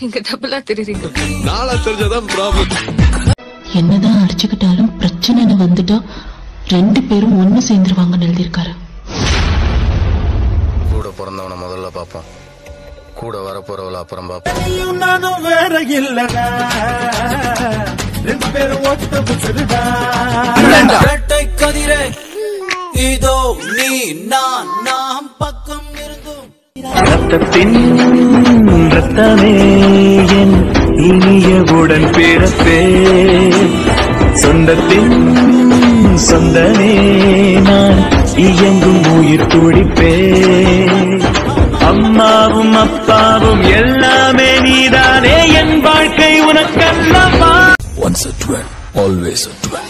நீங்க டபுளா தெரியுறீங்க நாளா தெரிஞ்சதான் ப்ராப்ளம் என்னதான் அடிச்சுக்கிட்டாலும் பிரச்சனைன்னு வந்துட்டா ரெண்டு பேரும் ஒண்ணு சேர்ந்துருவாங்கன்னு எழுதியிருக்காரு. கூட பிறந்தவனை முதல்ல பார்ப்போம். கூட வரப்போறவள அப்புறம் பார்ப்போம். நானும் வேற இல்லடா. ரெண்டு பேரும் கதிரே இதோ நீ நான் இருந்தும் ரத்தத்தின் ரத்தமே என் இனிய உடன் பிறப்பே. சொந்தத்தின் சொந்தமே நான் இயங்கும் உயிர் துடிப்பே. அம்மாவும் அப்பாவும் எல்லாமே நீதானே. என் வாழ்க்கை உனக்கல்லவா? Once a devil always a devil